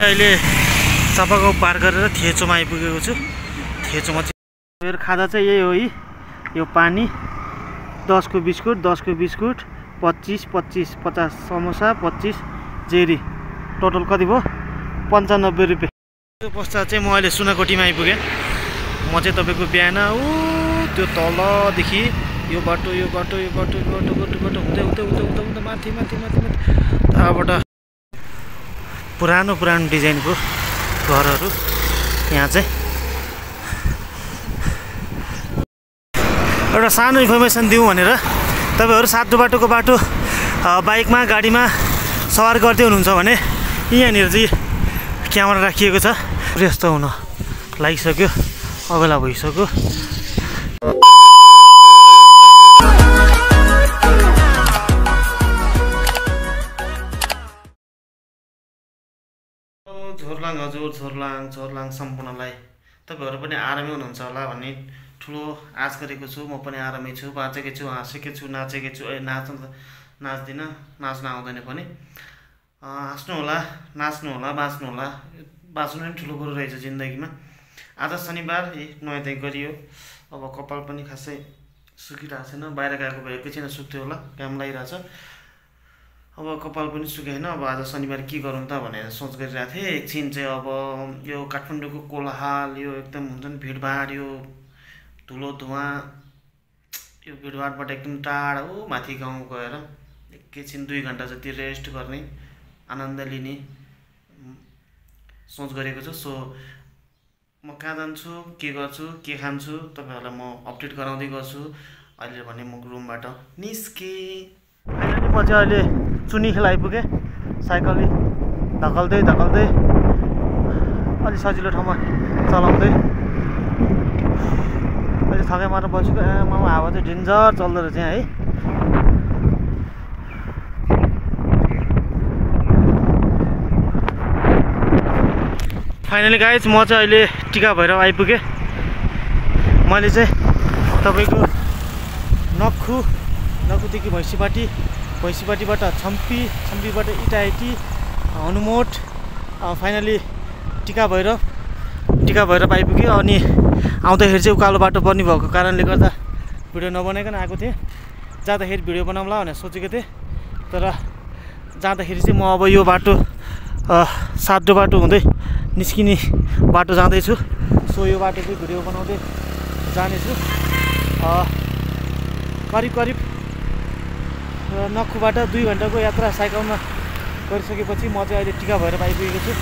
अहिले चापागाउँ पार गरेर थिएचोमा आइपुगेको छु। थिएचोमा चाहिँ मेरो खाजा चाहिँ यही हो है यो पानी दसको बिस्कुट दसको बिस्कुट पच्चिस पच्चिस पचास समोसा पच्चिस जेरी। टोटल कति भयो? पन्चानब्बे रुपियाँ। त्यो पश्चात चाहिँ म अहिले सुनाकोटीमा आइपुगेँ। म चाहिँ तपाईँको बिहान ऊ त्यो तलदेखि यो बाटो यो बाटो यो बाटो यो बाटो बाटो बाटो हुँदै हुँदै हुँदै हुँदै हुँदै माथि माथि माथि माथि त्यहाँबाट पुरानो पुरानो डिजाइनको घरहरू यहाँ चाहिँ। एउटा सानो इन्फर्मेसन दिउँ भनेर तपाईँहरू सातो बाटोको बाटो बाइकमा गाडीमा सवार गर्दै हुनुहुन्छ भने यहाँनिर चाहिँ क्यामेरा राखिएको छ। व्यस्त हुन लागिसक्यो अबेला भइसक्यो। झोर्लाङ हजुर झोर्लाङ झोर्लाङ सम्पूर्णलाई। तपाईँहरू पनि आरामै हुनुहुन्छ होला भन्ने ठुलो आश गरेको छु। म पनि आरामै छु। बाँचेकै छु हाँसेकै छु नाचेकै छु। ए नाच्नु नाच्दिनँ नाच्न आउँदैन पनि। हाँस्नु होला नाच्नु होला बाँच्नु होला। बाँच्नु नै ठुलो कुरो रहेछ जिन्दगीमा। आज शनिबार ए नुहाइ गरियो। अब कपाल पनि खासै सुकिरहेको छैन। बाहिर गएको भए एकैछिन सुक्थ्यो होला। घाम लागिरहेछ अब कपाल पनि सुकेन अब आज शनिबार के गरौँ त भनेर सोच गरिरहेको थिएँ। एकछिन चाहिँ अब यो काठमाडौँको कोलाहाल यो एकदम हुन्छ नि भिडभाड यो धुलो धुवाँ यो भिडभाडबाट एकदम टाढा माथि गाउँ गएर एकैछिन दुई घन्टा जति रेस्ट गर्ने आनन्द लिने सोच गरेको छु। सो म कहाँ जान्छु के गर्छु के खान्छु तपाईँहरूलाई म अपडेट गराउँदै गर्छु। अहिले भने म रुमबाट निस्केँ। म चाहिँ अहिले चुनी खेल आइपुगेँ साइकलले धकल्दै धकल्दै अलिक सजिलो ठाउँमा चलाउँदै। अहिले थकाइ मारेर बसेको मामा हावा चाहिँ डेन्जर चल्दो रहेछ है। फाइनली गाइज म चाहिँ अहिले टिका भएर आइपुगेँ। मैले चाहिँ तपाईँको नक्खु नक्खुदेखि भैँसीपाटी भैँसीपाटीबाट छम्पी छम्पीबाट इटाइटी हनुमोट फाइनली टिका भएर टिका भएर आइपुग्यो अनि आउँदाखेरि चाहिँ उकालो बाटो पर्ने भएको कारणले गर्दा भिडियो नबनाइकन आएको थिएँ। जाँदाखेरि भिडियो बनाउँला भनेर सोचेको थिएँ तर जाँदाखेरि चाहिँ म अब यो बाटो सातो बाटो हुँदै निस्किने बाटो जाँदैछु। सो यो बाटो चाहिँ भिडियो बनाउँदै जानेछु। करिब करिब अ, नक्खुबाट दुई घन्टाको यात्रा साइकलमा गरिसकेपछि म चाहिँ अहिले टिका भएर आइपुगेको छु।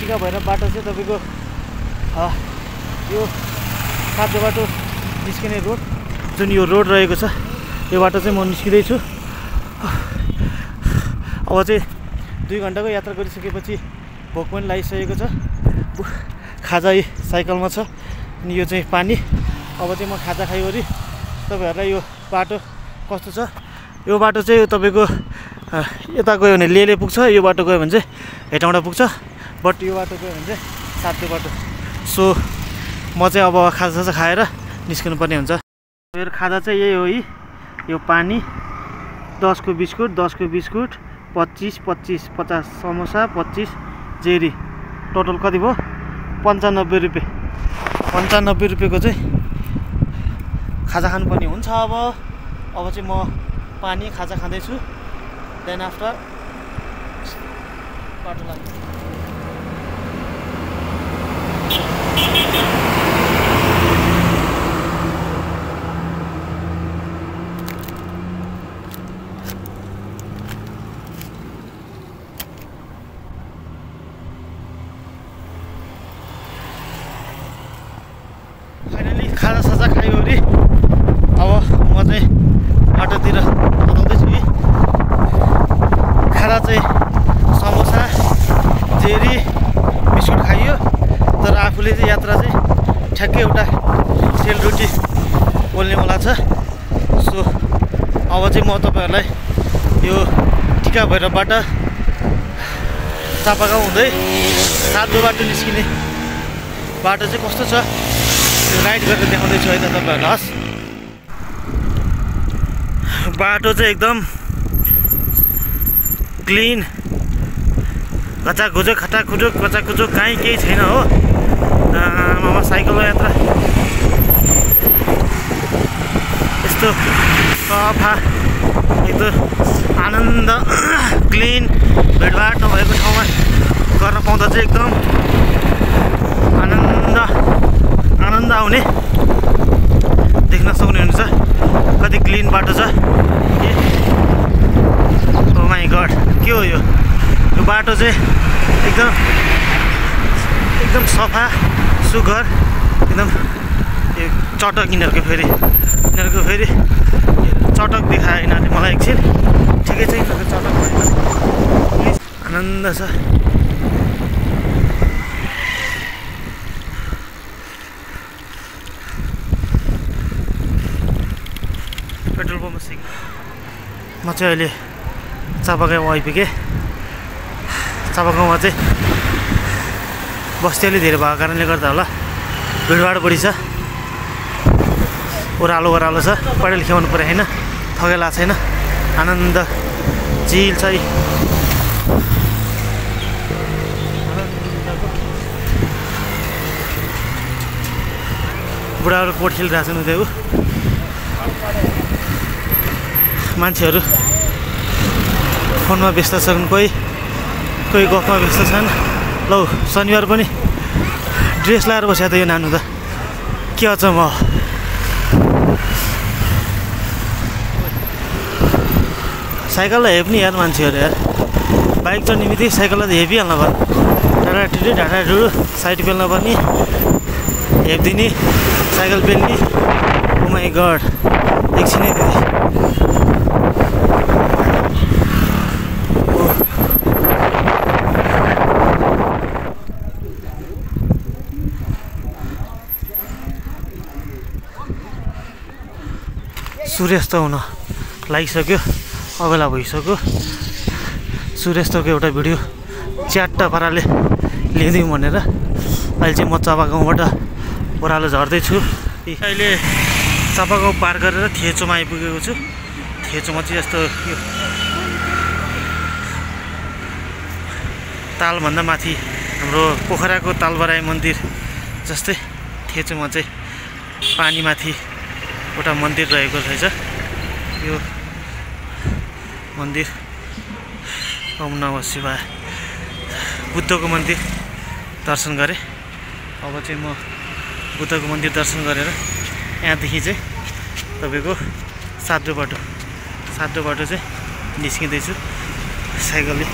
टिका भएर बाटो चाहिँ तपाईँको यो सातो बाटो निस्किने रोड जुन यो रोड रहेको छ यो बाटो चाहिँ म निस्किँदैछु। अब चाहिँ दुई घन्टाको यात्रा गरिसकेपछि भोक पनि लागिसकेको छ। खाजा साइकलमा छ अनि यो चाहिँ पानी। अब चाहिँ म खाजा खाइवरी तपाईँहरूलाई यो बाटो कस्तो छ यो बाटो चाहिँ तपाईँको यता गयो भने लेले पुग्छ यो बाटो गयो भने चाहिँ हेटौँडा पुग्छ। बट यो बाटो गयो भने चाहिँ सातो बाटो। सो म चाहिँ अब खाजा खाएर निस्किनु पर्ने हुन्छ। मेरो खाजा चाहिँ यही हो है यो पानी दसको बिस्कुट दसको बिस्कुट पच्चिस पच्चिस पचास समोसा पच्चिस जेरी। टोटल कति भयो? पन्चानब्बे रुपियाँ। पन्चानब्बे रुपियाँको चाहिँ खाजा खानुपर्ने हुन्छ अब। अब चाहिँ म पानी खाजा खाँदैछु। देन आफ्टर बाटो लाग्छ फाइनली खाजा साजा खायो अरे अब म चाहिँ बाटोतिर बताउँदैछु है खाजा चाहिँ समोसा जेरी बिस्कुट खाइयो। तर आफूले चाहिँ यात्रा चाहिँ ठ्याक्कै एउटा सेलरोटी पोल्नेवाला छ। सो अब चाहिँ म तपाईँहरूलाई यो टिका भैरवबाट चापागाउँ हुँदै सातो बाटो निस्किने बाटो चाहिँ कस्तो छ त्यो राइड गरेर देखाउँदैछु है त तपाईँहरूलाई हस्। बाटो चाहिँ एकदम क्लिन। घचा घुचो खटा खुटुक कचा खुचो काहीँ केही छैन हो। आमामा साइकलको यात्रा। यस्तो सफा एकदम आनन्द क्लिन भेटभाट नभएको ठाउँमा गर्न पाउँदा चाहिँ एकदम आनन्द आनन्द आउने देख्न सक्नुहुनेछ कति क्लिन बाटो छ ओ माई गड के हो यो यो बाटो चाहिँ एकदम एकदम सफा सुग्घर एकदम चटक यिनीहरूको फेरि यिनीहरूको फेरि चटक देखायो यिनीहरूले मलाई एकछिन। ठिकै छ यिनीहरूको चटक भयो आनन्द छ। पेट्रोल पम्प सिक म चाहिँ अहिले चापागाउँ आइपुगेँ। चापागाउँमा चाहिँ बस्ती अलिक धेरै भएको कारणले गर्दा होला। भिडभाड बढी छ। ओह्रालो ओह्रालो छ। पढेर खेलाउनु पऱ्यो होइन? थगेला छैन। आनन्द झिल छ बुढाहरू पोट खेलिरहेको छन् ऊ। मान्छेहरू फोनमा व्यस्त छन् कोही। कोही गफमा व्यस्त छन्। लौ शनिबार पनि ड्रेस लगाएर बस्या त यो नानु त। के अच म? साइकललाई हेप्ने यार मान्छेहरू यार। बाइक चढ्ने बित्तिकै साइकललाई त हेपिहाल्न पर्ने। डाँडा टिडी ढाडा डुडु साइड पेल्न पर्ने। हेपिदिने साइकल पेल्ने। उमाई गड एकछिनै सूर्यास्त हुन लागिसक्यो। अबेला भइसक्यो। सूर्यास्तको एउटा भिडियो च्याट्ट पाराले लिँदिउँ भनेर अहिले चाहिँ म चापागाउँबाट ओह्रालो झर्दैछु। अहिले चापागाउँ पार गरेर थिएचोमा आइपुगेको छु। थिएचोमा चाहिँ यस्तो तालभन्दा माथि हाम्रो पोखराको तालबराई मन्दिर जस्तै थिएचोमा चाहिँ पानीमाथि एउटा मन्दिर रहेको रहेछ। यो मन्दिर ओम नम शिवाय। बुद्धको मन्दिर दर्शन गरेँ। अब चाहिँ म बुद्धको मन्दिर दर्शन गरेर यहाँदेखि चाहिँ तपाईँको सातो बाटो सातो बाटो चाहिँ निस्किँदैछु। साइकलले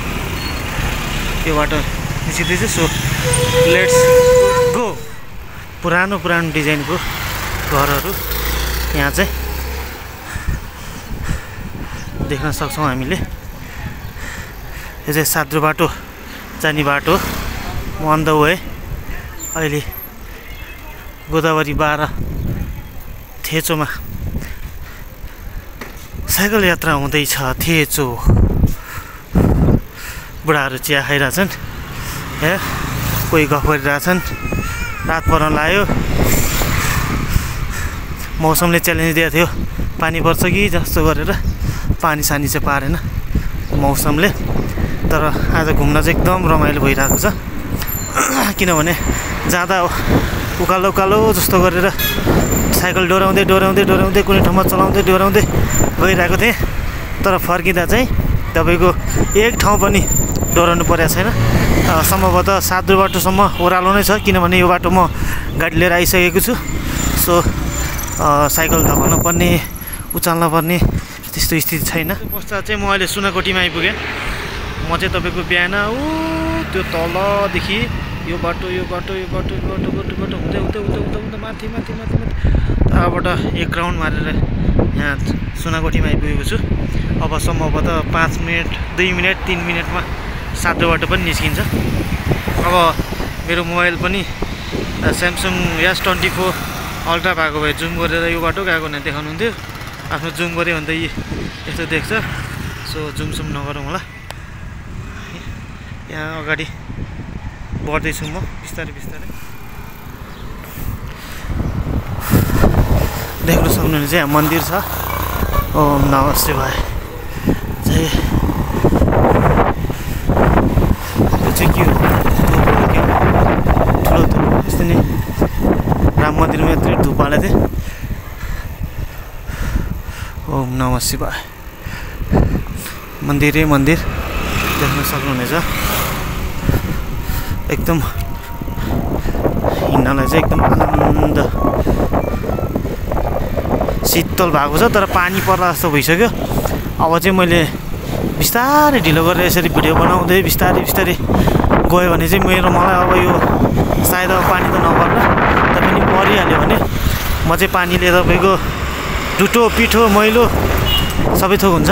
त्यो बाटो निस्किँदैछु। सो लेट्स गो पुरानो पुरानो डिजाइनको घरहरू। यहाँ चाहिँ देख्न सक्छौँ हामीले। यो चाहिँ साद्रो बाटो जाने बाटो म अन द वे अहिले गोदावरी बाह्र थेचोमा साइकल यात्रा हुँदैछ थेचो। बुढाहरू चिया खाइरहेछन् हे कोही गफ गरिरहेछन् रात पर्न लाग्यो। मौसमले च्यालेन्ज दिएको थियो। पानी पर्छ कि जस्तो गरेर पानी सानी चाहिँ पारेन मौसमले। तर आज घुम्न चाहिँ एकदम रमाइलो भइरहेको छ। किनभने जाँदा उकालो उकालो जस्तो गरेर साइकल डोराउँदै डोराउँदै डोराउँदै कुनै ठाउँमा चलाउँदै डोराउँदै गइरहेको थिएँ। तर फर्किँदा चाहिँ तपाईँको एक ठाउँ पनि डोराउनु परेको छैन। सम्भवतः सात बाटोसम्म ओह्रालो नै छ। किनभने यो बाटो म गाडी लिएर आइसकेको छु। सो साइकल धकाउनु पर्ने उचाल्न पर्ने त्यस्तो स्थिति छैन। पश्चात चाहिँ म अहिले सुनाकोटीमा आइपुगेँ। म चाहिँ तपाईँको बिहान ऊ त्यो तलदेखि यो बाटो यो बाटो यो बाटो यो बाटो बाटो बाटो हुँदै हुँदै हुँदै हुँदै हुँदै माथि माथि माथि माथि तलबाट एक राउन्ड मारेर यहाँ सुनाकोटीमा आइपुगेको छु। अब सम्भवतः पाँच मिनट दुई मिनट तिन मिनटमा सातो बाटो पनि निस्किन्छ। अब मेरो मोबाइल पनि Samsung S twenty four Ultra भएको भए जुम गरेर यो बाटो गएको भने देखाउनुहुन्थ्यो। आफ्नो जुम गऱ्यो भने त यी यस्तो देख्छ। सो जुम सुम नगरौँ होला। यहाँ अगाडि बढ्दैछु म बिस्तारै बिस्तारै। देख्न सक्नुहुने चाहिँ यहाँ मन्दिर छ। ओम नम शिवाय। चाहिँ चाहिँ के हो? ठुलो धुप यस्तै नै राम मन्दिरमा हालेको थिएँ ओम नम शिवाय। मन्दिरै मन्दिर देख्न सक्नुहुनेछ। एकदम हिँड्नलाई चाहिँ एकदम आनन्द। शीतल भएको छ तर पानी पर्ला जस्तो भइसक्यो। अब चाहिँ मैले बिस्तारै ढिलो गरेर यसरी भिडियो बनाउँदै बिस्तारै बिस्तारै गयो भने चाहिँ मेरो मलाई अब यो सायद अब पानी त नपर्ला। पनि परिहाल्यो भने म चाहिँ पानीले तपाईँको डुटो पिठो मैलो सबै थोक हुन्छ।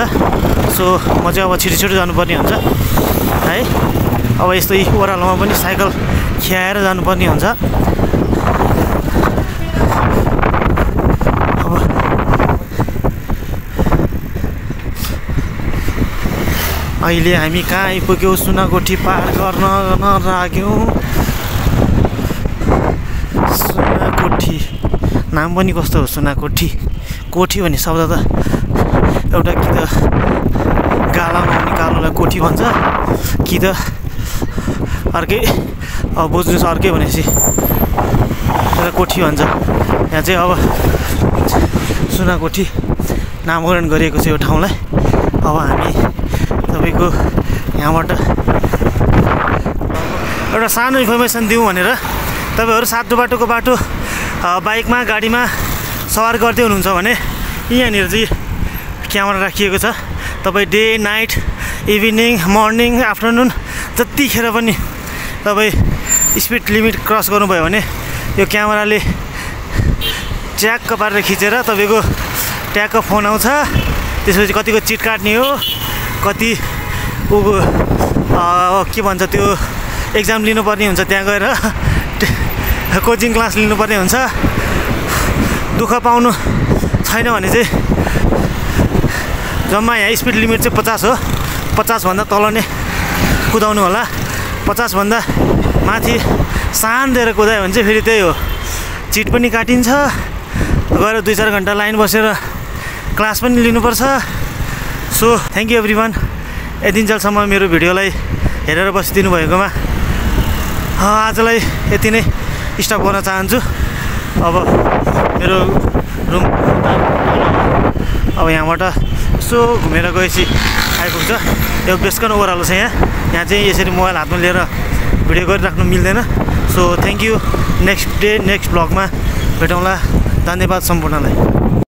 सो म चाहिँ अब छिटो छिटो जानुपर्ने हुन्छ। है अब यस्तो ओह्रालोमा पनि साइकल खियाएर जानुपर्ने हुन्छ। अहिले हामी कहाँ आइपुग्यौँ? सुनाकोठी पार गर्न लाग्यौँ सुनाकोठी नाम पनि कस्तो सुनाकोठी कोठी? भन्ने शब्द त एउटा कि त गालामा आउने कालोलाई कोठी भन्छ। कि त अर्कै अब बुझ्नुहोस् अर्कै भनेपछि एउटा कोठी भन्छ। यहाँ चाहिँ अब सुनाकोठी नामकरण गरिएको छ यो ठाउँलाई। अब हामी तपाईँको यहाँबाट एउटा सानो इन्फर्मेसन दिउँ भनेर तपाईँहरू सातो बाटोको बाटो बाइकमा गाडीमा सवार गर्दै हुनुहुन्छ भने यहाँनिर चाहिँ क्यामेरा राखिएको छ। तपाईँ day night evening morning afternoon जतिखेर पनि तपाईँ स्पिड लिमिट क्रस गर्नुभयो भने यो क्यामेराले च्याक्क पारेर खिचेर तपाईँको ट्याक्क फोन आउँछ। त्यसपछि कतिको चिट काट्ने हो कति ऊ के भन्छ त्यो एक्जाम लिनुपर्ने हुन्छ त्यहाँ गएर। कोचिङ क्लास लिनुपर्ने हुन्छ। दुःख पाउनु छैन भने चाहिँ जम्मा यहाँ स्पिड लिमिट चाहिँ पचास हो। पचासभन्दा तल नै कुदाउनु होला। पचासभन्दा माथि सान दिएर कुदायो भने चाहिँ फेरि त्यही हो। चिट पनि काटिन्छ। गएर दुई चार घन्टा लाइन बसेर क्लास पनि लिनुपर्छ। So thank you everyone यतिन्जेलसम्म मेरो भिडियोलाई हेरेर बसिदिनु भएकोमा आजलाई यति नै। स्टप गर्न चाहन्छु। अब मेरो रुम अब यहाँबाट यसो घुमेर गएपछि आइपुग्छ। यो बेसकन ओह्रालो छ यहाँ। यहाँ चाहिँ यसरी मोबाइल हातमा लिएर भिडियो गरिराख्नु मिल्दैन। So thank you next day next ब्लगमा भेटौँला। धन्यवाद सम्पूर्णलाई।